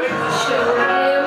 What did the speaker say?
Show me